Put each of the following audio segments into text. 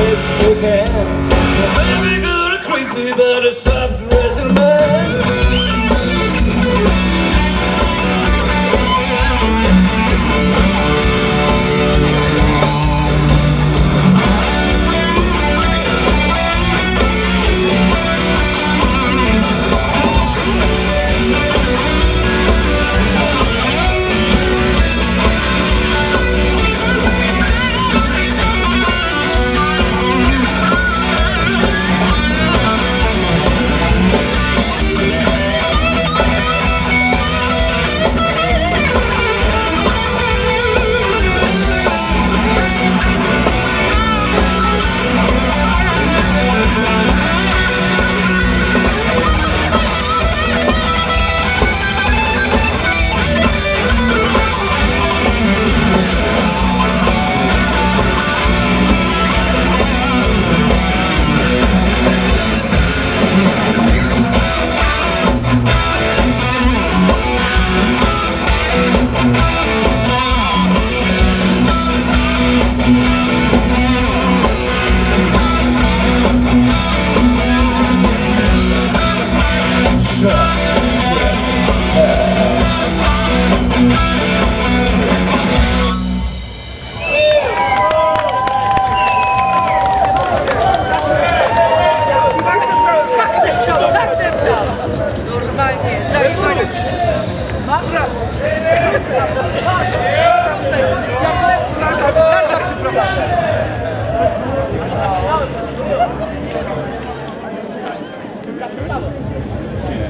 always okay. Now, say we go crazy, but it's not dressing man. Yeah.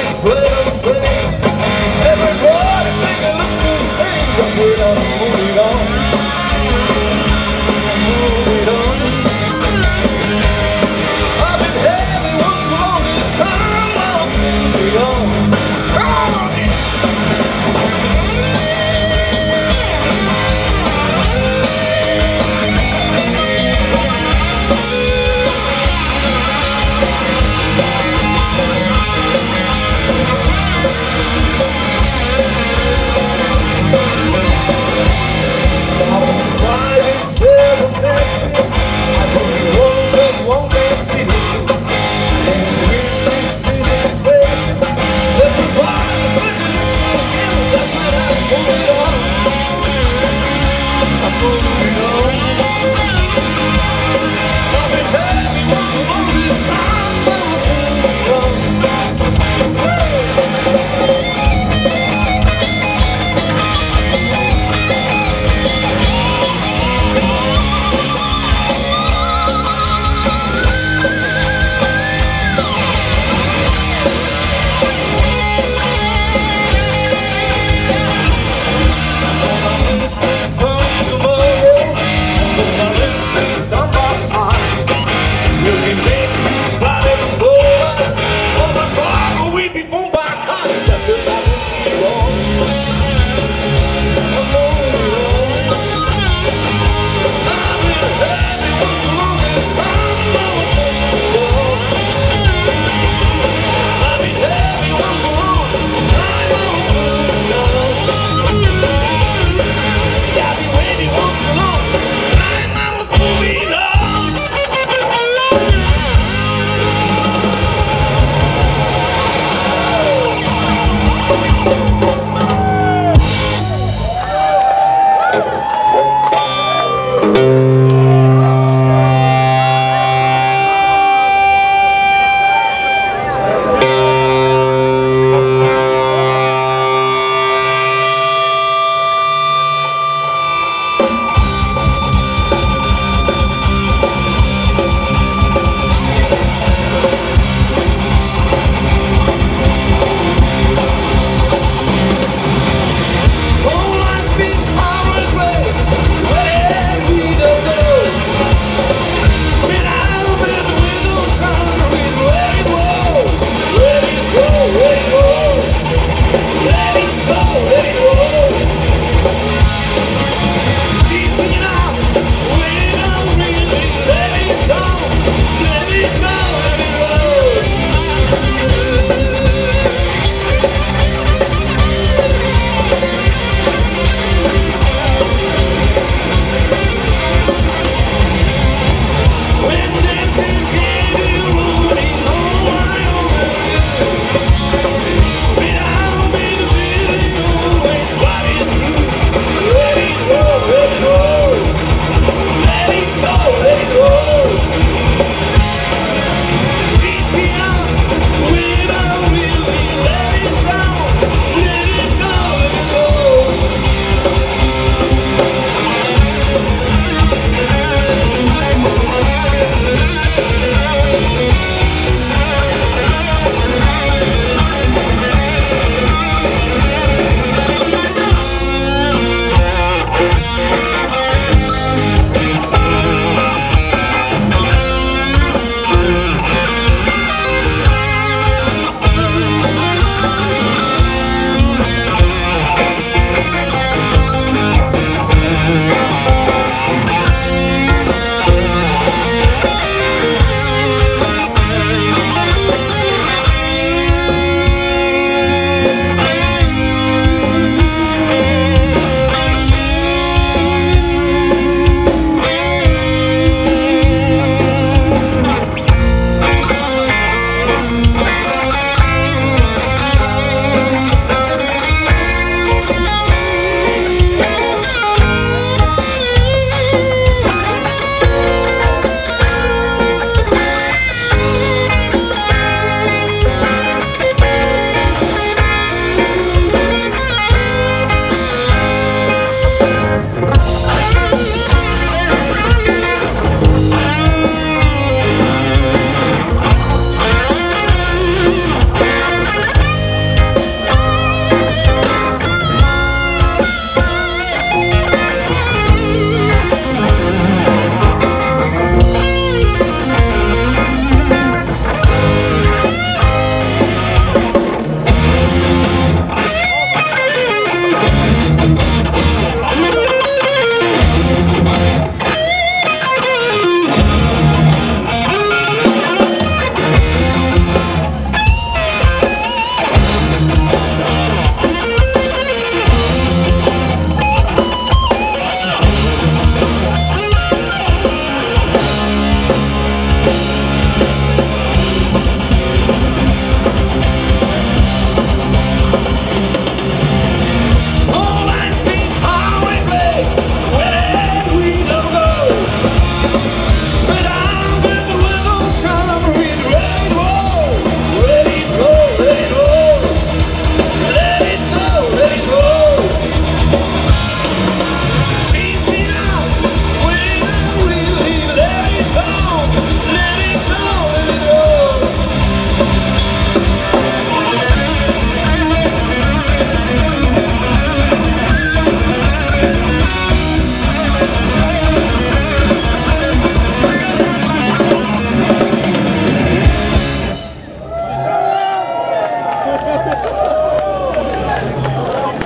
Yeah.